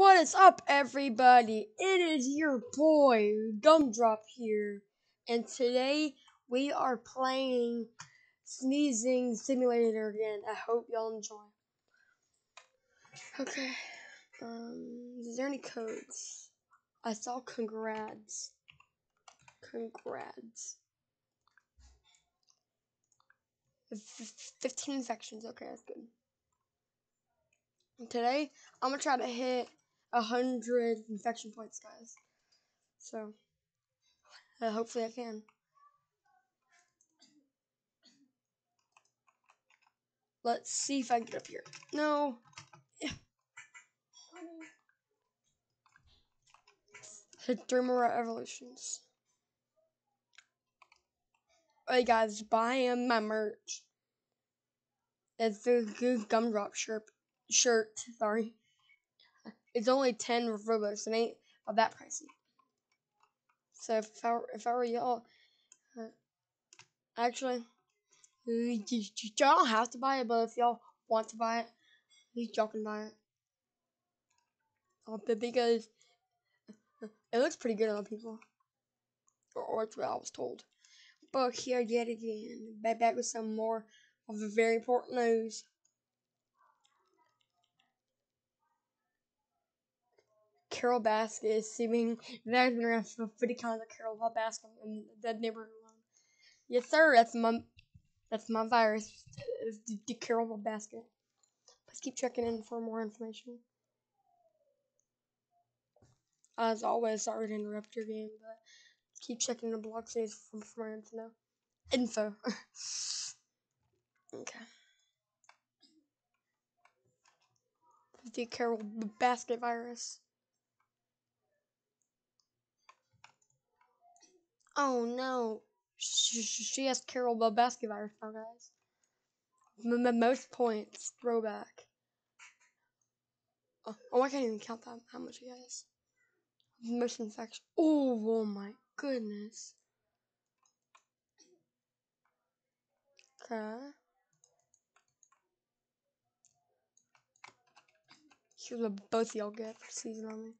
What is up, everybody? It is your boy, Gumdrop here, and today we are playing Sneezing Simulator again. I hope y'all enjoy. Okay, um, is there any codes? I saw congrats. Congrats. 15 infections, okay, that's good. Today, I'm gonna try to hit a hundred infection points, guys. So, uh, hopefully I can. Let's see if I can get up here. No. Yeah. More evolutions. Hey guys, buy my merch. It's the good gumdrop shirt. Shirt, sorry. It's only 10 Robux. It ain't that pricey. So if I, if I were y'all, uh, actually, y'all don't have to buy it, but if y'all want to buy it, y'all can buy it. Uh, because it looks pretty good on people. Or, or that's what I was told. But here yet again, back, back with some more of the very important news. Carol Baskin is seeming that gonna have 50 kinds of Carol Baskin in that neighborhood. Yes, sir. That's my that's my virus. The, the Carol Baskin. Please keep checking in for more information. As always, sorry to interrupt your game, but keep checking the blog says for, for more info. Info. okay. The Carol Basket virus. Oh no, she, has Carol virus now, guys. Most points, throwback. Oh, oh, I can't even count that. How much, you guys? Most infection. Oh, oh my goodness. Okay. Here's what both y'all get for season on me.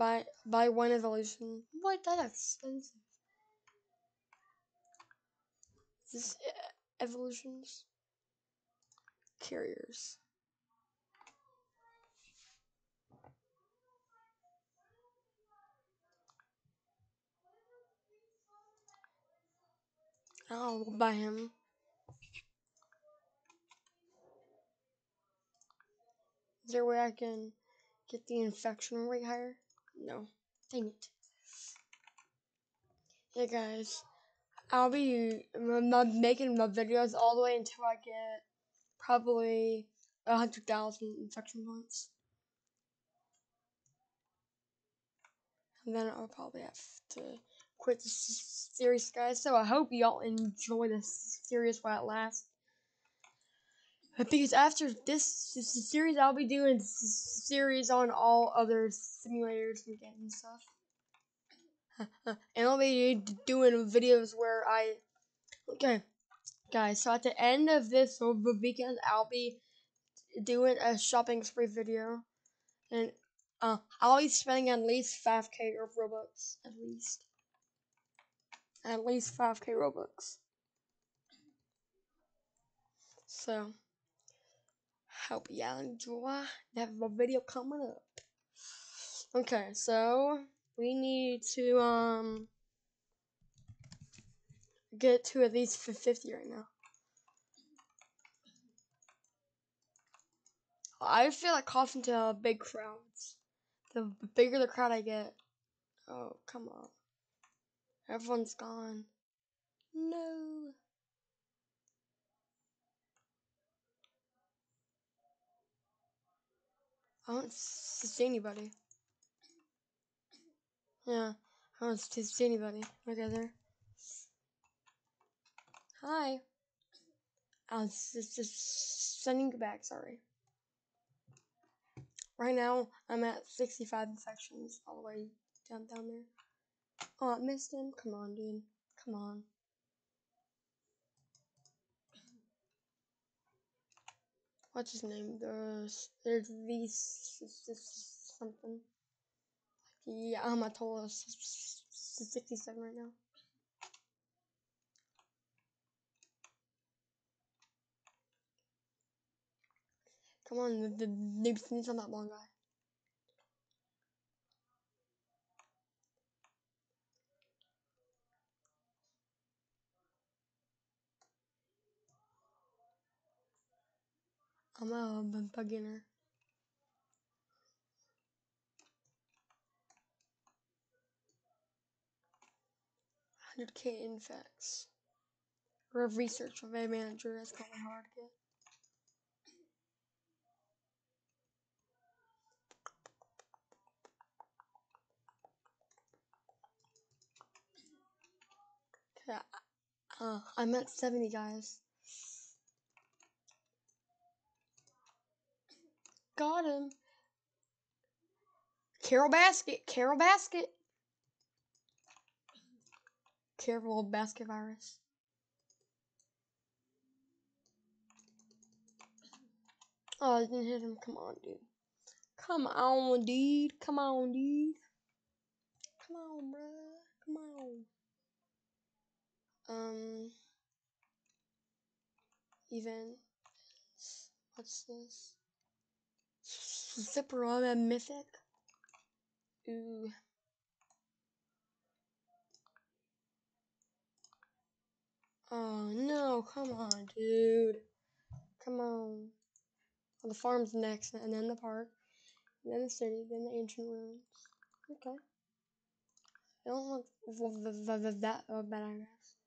Buy buy one evolution. What? That's expensive. This uh, evolutions? Carriers. I'll buy him. Is there a way I can get the infection rate higher? No. Dang it. Hey guys, I'll be making my videos all the way until I get probably a hundred thousand infection points. And then I'll probably have to quit this series, guys. So I hope y'all enjoy this series while it lasts. Because after this, this series, I'll be doing series on all other simulators and games and stuff. and I'll be doing videos where I. Okay, guys, so at the end of this weekend, I'll be doing a shopping spree video. And uh, I'll be spending at least 5k of Robux. At least. At least 5k Robux. So, hope y'all enjoy. Have a video coming up. Okay, so we need to um get to at least 50 right now. I feel like coughing to big crowds. The bigger the crowd I get. Oh, come on. Everyone's gone. No. I don't see anybody. Yeah, I don't see anybody. Okay, there. Hi. I was just, sending you back, sorry. Right now, I'm at 65 infections all the way down down there. Oh, I missed him. Come on, dude. Come on. What's his name? There's there's these something. Yeah, I'm at total sixty-seven right now. Come on, the, the noob sneeze on that long guy. I'm a beginner. 100k infects. Or research of a manager is kind of hard to get. Uh, I'm at 70 guys. Got him. Carol Basket, Carol Basket. Careful, basket virus. Oh, I didn't hit him. Come on, dude. Come on, dude. Come on, dude. Come on, bro. Come on. Um. Even. What's this? Zipper on mythic. Ooh. Oh no, come on, dude. Come on. Well, the farm's next, and then the park, then the city, then the ancient ruins. Okay. I don't want that oh, bad, I guess.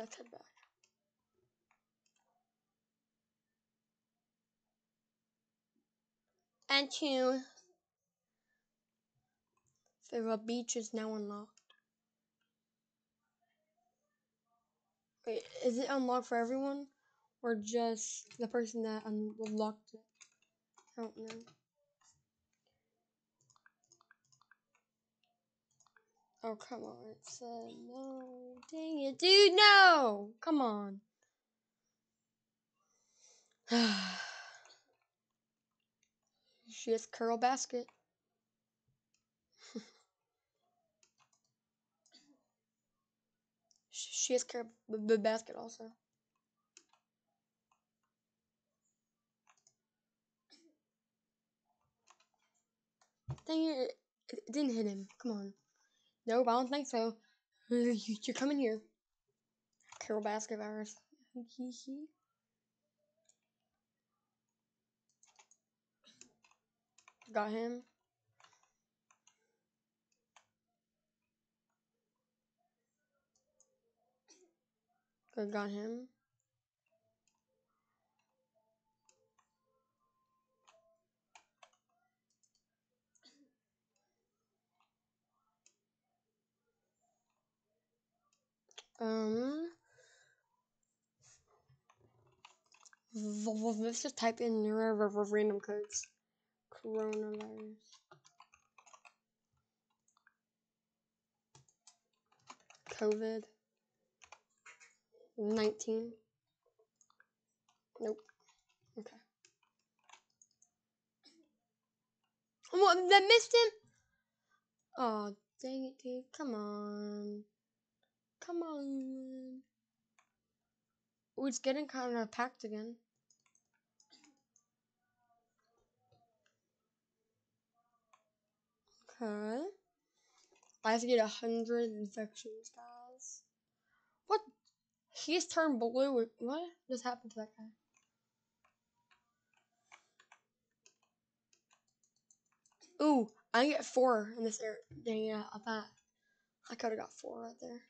Head back. And two. The beach is now unlocked. Wait, is it unlocked for everyone? Or just the person that unlocked it? I don't know. Oh, come on. It said no. Dang it. Dude, no! Come on. she has curl basket. She has the basket also. Dang it, it didn't hit him. Come on. Nope, I don't so. You're coming here. Carol basket virus. Got him. Got him. Um, let's just type in random codes. Coronavirus. COVID. 19. Nope. Okay. What? That missed him? Oh, dang it, dude. Come on. Come on. Oh, it's getting kind of packed again. Okay. I have to get a hundred infections, guys. What? He's turned blue. What just happened to that guy? Ooh, I get four in this area. Dang it, I thought I could have got four right there.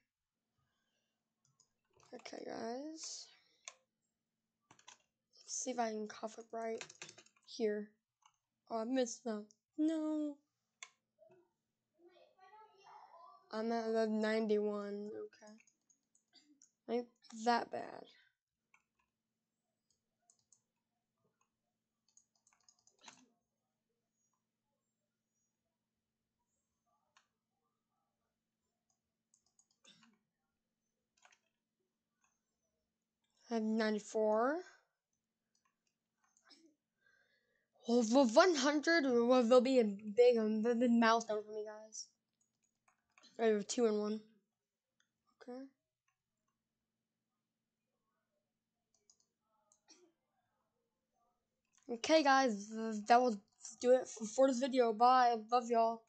Okay, guys. Let's see if I can cough it right here. Oh, I missed them. No. I'm at the 91. Okay. Ain't that bad. Have 94. Well, the 100 will, will be a big, um, big milestone for me, guys. I have two and one. Okay. Okay, guys, that will do it for this video. Bye. Love y'all.